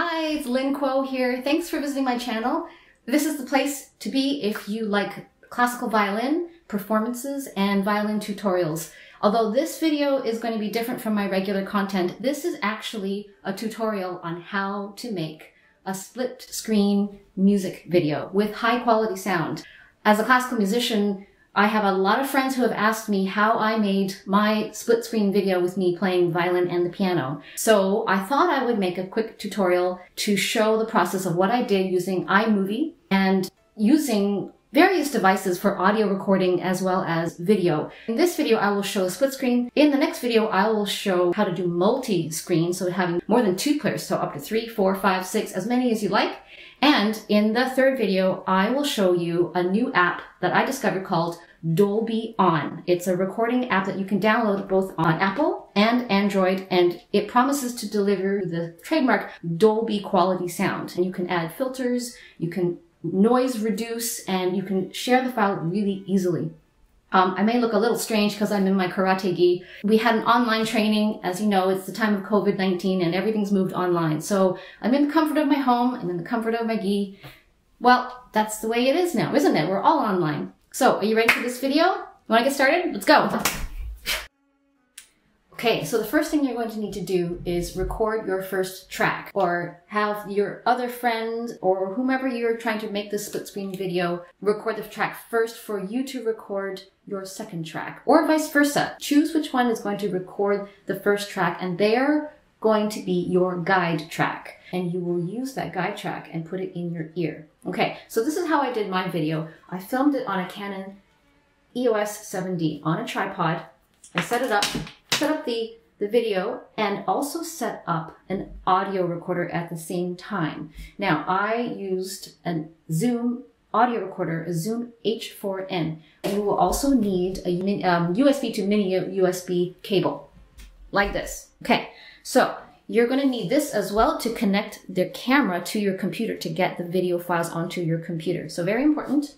Hi, it's Lynn Kuo here. Thanks for visiting my channel. This is the place to be if you like classical violin, performances, and violin tutorials. Although this video is going to be different from my regular content, this is actually a tutorial on how to make a split screen music video with high quality sound. As a classical musician, I have a lot of friends who have asked me how I made my split screen video with me playing violin and the piano. So I thought I would make a quick tutorial to show the process of what I did using iMovie and using various devices for audio recording as well as video. In this video, I will show split screen. In the next video, I will show how to do multi-screen, so having more than two players, so up to three, four, five, six, as many as you like. And in the third video, I will show you a new app that I discovered called Dolby On. It's a recording app that you can download both on Apple and Android, and it promises to deliver the trademark Dolby quality sound. And you can add filters, you can noise reduce, and you can share the file really easily. Um, I may look a little strange because I'm in my karate gi. We had an online training. As you know, it's the time of COVID-19 and everything's moved online. So I'm in the comfort of my home. I'm in the comfort of my gi. Well, that's the way it is now, isn't it? We're all online. So are you ready for this video? You want to get started? Let's go. Okay, so the first thing you're going to need to do is record your first track or have your other friend or whomever you're trying to make this split screen video record the track first for you to record your second track or vice versa. Choose which one is going to record the first track and they're going to be your guide track and you will use that guide track and put it in your ear. Okay, so this is how I did my video. I filmed it on a Canon EOS 7D on a tripod. I set it up set up the, the video and also set up an audio recorder at the same time. Now, I used a Zoom audio recorder, a Zoom H4n. You will also need a um, USB to mini USB cable, like this. Okay, so you're going to need this as well to connect the camera to your computer to get the video files onto your computer. So very important.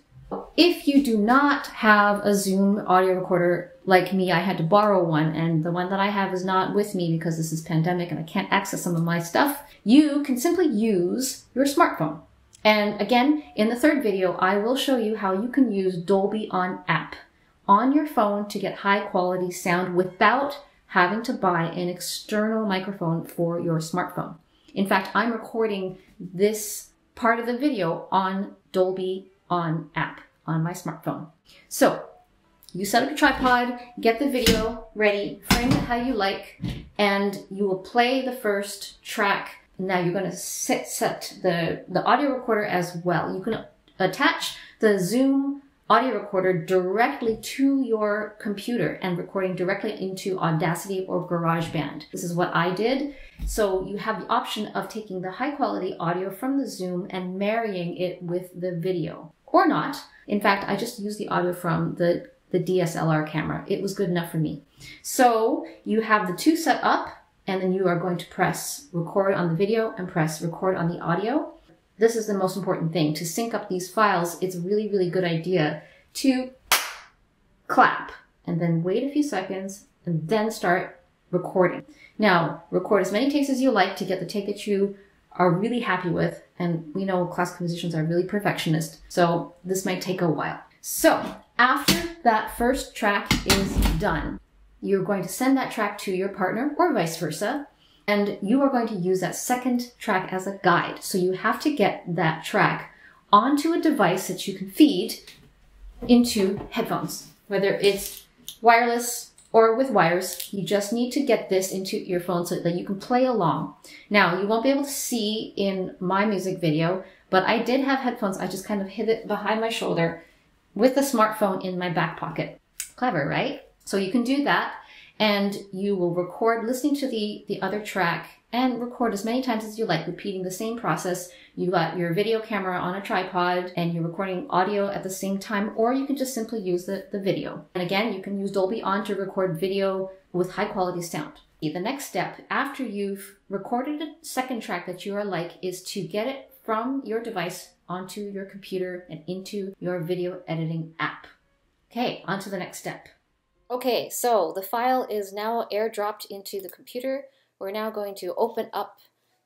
If you do not have a Zoom audio recorder like me, I had to borrow one and the one that I have is not with me because this is pandemic and I can't access some of my stuff. You can simply use your smartphone. And again, in the third video, I will show you how you can use Dolby On app on your phone to get high quality sound without having to buy an external microphone for your smartphone. In fact, I'm recording this part of the video on Dolby On app on my smartphone. So you set up your tripod, get the video ready, frame it how you like, and you will play the first track. Now you're going to set, set the, the audio recorder as well. You can attach the Zoom audio recorder directly to your computer and recording directly into Audacity or GarageBand. This is what I did. So you have the option of taking the high quality audio from the Zoom and marrying it with the video or not. In fact, I just used the audio from the, the DSLR camera. It was good enough for me. So you have the two set up and then you are going to press record on the video and press record on the audio. This is the most important thing. To sync up these files, it's a really, really good idea to clap and then wait a few seconds and then start recording. Now, record as many takes as you like to get the take that you are really happy with. And we know classical musicians are really perfectionist, so this might take a while. So after that first track is done, you're going to send that track to your partner or vice versa. And you are going to use that second track as a guide. So you have to get that track onto a device that you can feed into headphones, whether it's wireless or with wires. You just need to get this into earphones so that you can play along. Now, you won't be able to see in my music video, but I did have headphones. I just kind of hid it behind my shoulder with the smartphone in my back pocket. Clever, right? So you can do that and you will record listening to the, the other track and record as many times as you like, repeating the same process. You got your video camera on a tripod and you're recording audio at the same time, or you can just simply use the, the video. And again, you can use Dolby On to record video with high quality sound. The next step after you've recorded a second track that you are like is to get it from your device onto your computer and into your video editing app. Okay, on to the next step. Okay, so the file is now airdropped into the computer we're now going to open up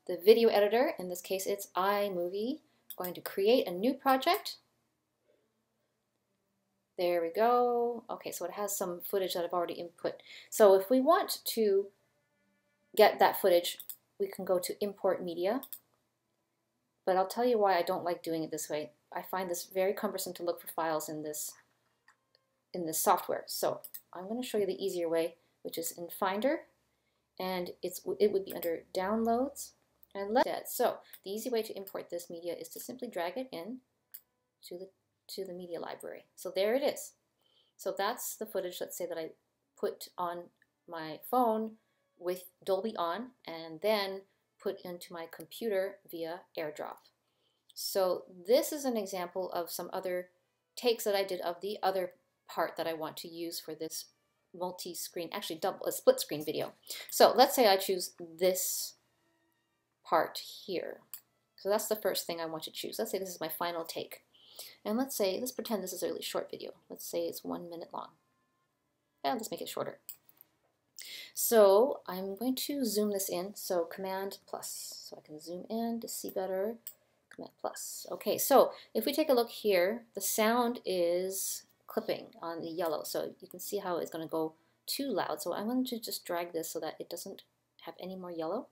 the video editor. In this case, it's iMovie. I'm going to create a new project. There we go. Okay, so it has some footage that I've already input. So if we want to get that footage, we can go to import media. But I'll tell you why I don't like doing it this way. I find this very cumbersome to look for files in this in this software. So I'm going to show you the easier way, which is in Finder, and it's it would be under Downloads and let So the easy way to import this media is to simply drag it in to the to the media library. So there it is. So that's the footage, let's say that I put on my phone with Dolby on and then put into my computer via AirDrop. So this is an example of some other takes that I did of the other part that I want to use for this multi-screen, actually double a split screen video. So let's say I choose this part here. So that's the first thing I want to choose. Let's say this is my final take. And let's say, let's pretend this is a really short video. Let's say it's one minute long. And let's make it shorter. So I'm going to zoom this in. So Command plus. So I can zoom in to see better. Command plus. Okay, so if we take a look here, the sound is clipping on the yellow. So you can see how it's going to go too loud. So I'm going to just drag this so that it doesn't have any more yellow.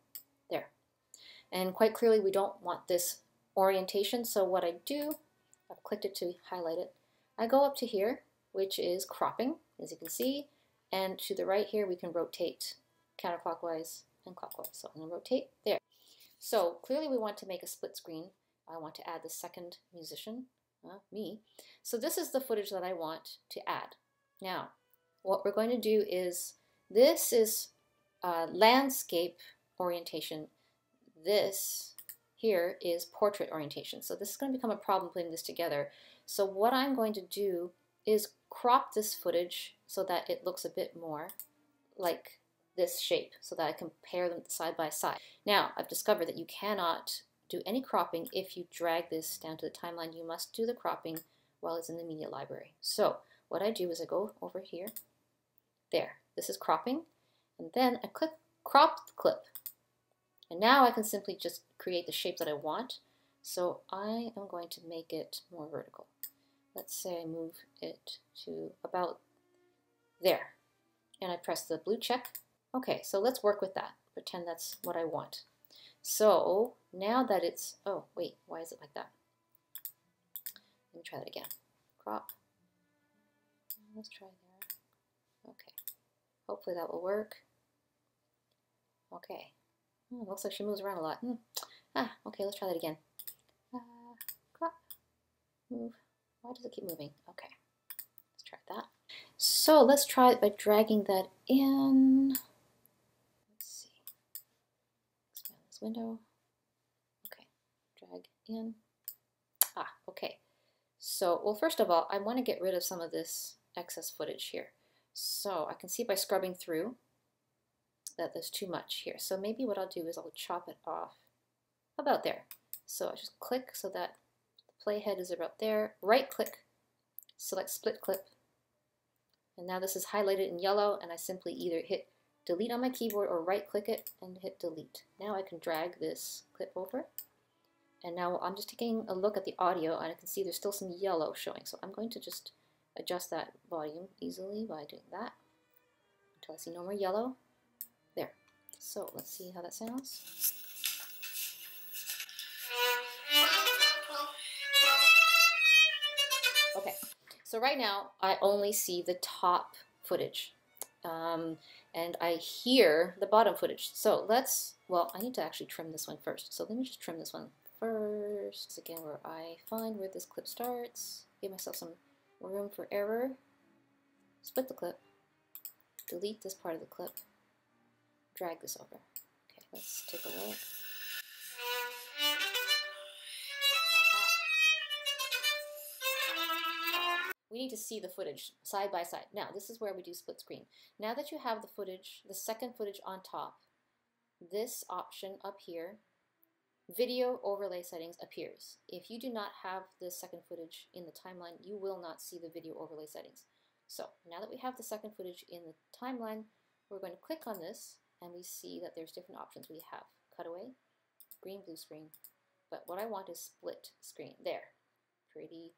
There. And quite clearly we don't want this orientation. So what I do, I've clicked it to highlight it. I go up to here, which is cropping, as you can see. And to the right here, we can rotate counterclockwise and clockwise. So I'm going to rotate there. So clearly we want to make a split screen. I want to add the second musician, uh, me. So this is the footage that I want to add. Now, what we're going to do is, this is landscape orientation. This here is portrait orientation. So this is going to become a problem putting this together. So what I'm going to do is crop this footage so that it looks a bit more like this shape so that I can pair them side by side. Now, I've discovered that you cannot do any cropping if you drag this down to the timeline. You must do the cropping while it's in the media library. So what I do is I go over here, there, this is cropping, and then I click crop the clip. And now I can simply just create the shape that I want. So I am going to make it more vertical. Let's say I move it to about there. And I press the blue check. Okay, so let's work with that. Pretend that's what I want. So now that it's, oh wait, why is it like that? Let me try that again. Crop. Let's try there. Okay. Hopefully that will work. Okay. Oh, looks like she moves around a lot. Hmm. Ah, okay, let's try that again. Uh, crop. Move. Why does it keep moving? Okay. Let's try that. So let's try it by dragging that in. Let's see. Expand this window. Okay. Drag in. Ah, okay. So, well, first of all, I want to get rid of some of this excess footage here. So I can see by scrubbing through that there's too much here. So maybe what I'll do is I'll chop it off about there. So I just click so that the playhead is about there. Right click, select split clip. And now this is highlighted in yellow and I simply either hit delete on my keyboard or right click it and hit delete. Now I can drag this clip over. And now I'm just taking a look at the audio and I can see there's still some yellow showing. So I'm going to just adjust that volume easily by doing that until I see no more yellow. There. So let's see how that sounds. Okay, so right now I only see the top footage um, and I hear the bottom footage. So let's, well, I need to actually trim this one first. So let me just trim this one first. Again, where I find where this clip starts, give myself some room for error. Split the clip, delete this part of the clip, drag this over. Okay, let's take a look. We need to see the footage side by side. Now, this is where we do split screen. Now that you have the footage, the second footage on top, this option up here, video overlay settings appears. If you do not have the second footage in the timeline, you will not see the video overlay settings. So now that we have the second footage in the timeline, we're going to click on this and we see that there's different options. We have cutaway, green, blue screen. But what I want is split screen. There. Pretty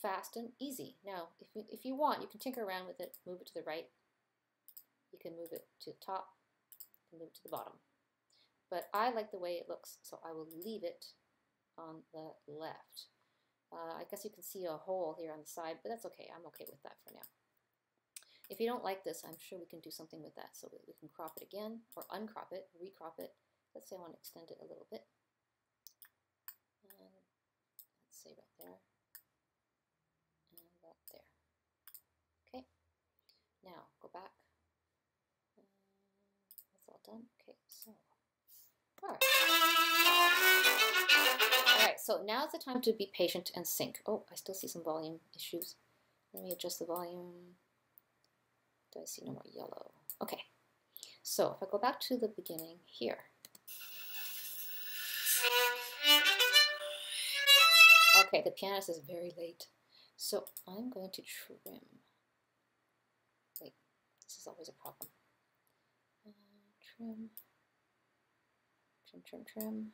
fast and easy. Now, if you, if you want, you can tinker around with it, move it to the right. You can move it to the top, can move it to the bottom. But I like the way it looks, so I will leave it on the left. Uh, I guess you can see a hole here on the side, but that's okay. I'm okay with that for now. If you don't like this, I'm sure we can do something with that. So we can crop it again, or uncrop it, recrop it. Let's say I want to extend it a little bit. And let's say right there. And about there. Okay. Now, go back. Uh, that's all done. Okay, so. All right. All right, so now's the time to be patient and sync. Oh, I still see some volume issues. Let me adjust the volume. Do I see no more yellow? Okay, so if I go back to the beginning here. Okay, the pianist is very late. So I'm going to trim. Wait, this is always a problem. Trim, trim, trim, trim.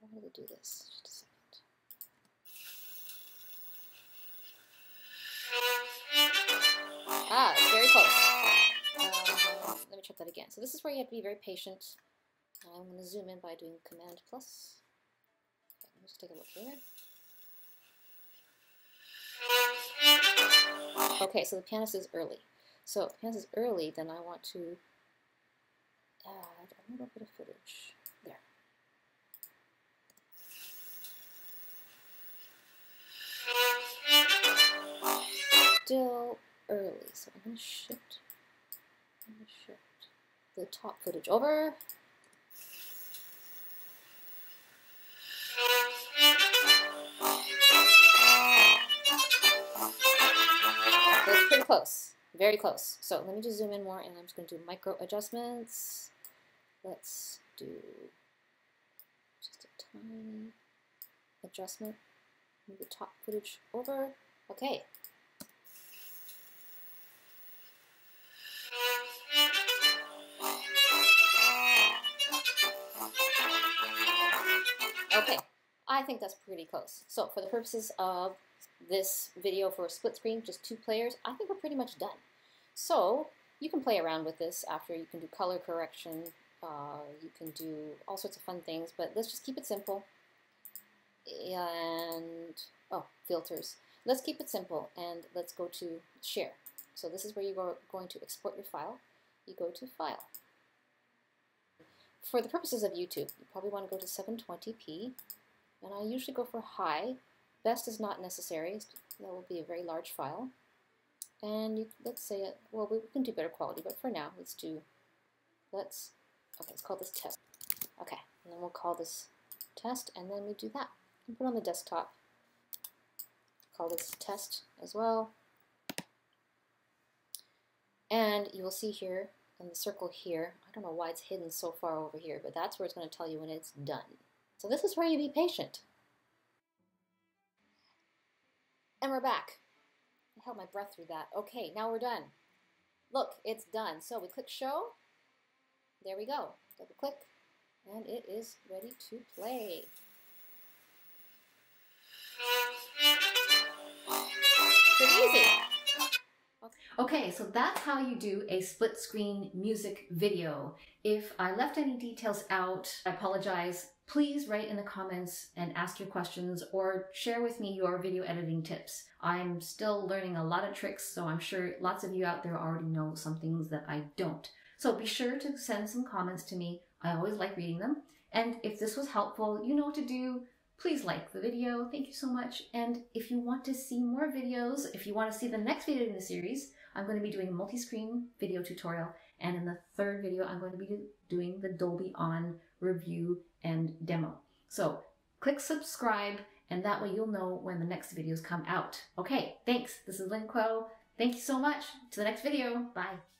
How do we do this? Just a second. Ah, very close. Uh, let me check that again. So this is where you have to be very patient. I'm going to zoom in by doing Command plus. Okay, let me just take a look here. Okay, so the pianist is early. So if pianist is early, then I want to add a little bit of footage. There. Still early, so I'm going to shift, I'm going to shift the top footage over. That's pretty close, very close. So let me just zoom in more and I'm just going to do micro adjustments. Let's do just a tiny adjustment. Move the top footage over. Okay, Okay, I think that's pretty close. So for the purposes of this video for a split screen, just two players, I think we're pretty much done. So you can play around with this after. You can do color correction. Uh, you can do all sorts of fun things, but let's just keep it simple. And, oh, filters. Let's keep it simple and let's go to share. So this is where you're going to export your file. You go to File. For the purposes of YouTube, you probably want to go to 720p, and I usually go for high. Best is not necessary, that will be a very large file. And you, let's say, it, well, we can do better quality, but for now, let's do, let's, okay, let's call this test. Okay, and then we'll call this test, and then we do that. And put on the desktop. Call this test as well. And you will see here in the circle here, I don't know why it's hidden so far over here, but that's where it's going to tell you when it's done. So this is where you be patient. And we're back. I held my breath through that. Okay, now we're done. Look, it's done. So we click show. There we go. Double click. And it is ready to play. Pretty easy. Okay, so that's how you do a split screen music video. If I left any details out, I apologize. Please write in the comments and ask your questions or share with me your video editing tips. I'm still learning a lot of tricks, so I'm sure lots of you out there already know some things that I don't. So be sure to send some comments to me. I always like reading them. And if this was helpful, you know what to do. Please like the video. Thank you so much. And if you want to see more videos, if you want to see the next video in the series, I'm going to be doing a multi-screen video tutorial. And in the third video, I'm going to be doing the Dolby On review and demo. So click subscribe and that way you'll know when the next videos come out. Okay, thanks. This is Lynn Kuo. Thank you so much. To the next video. Bye.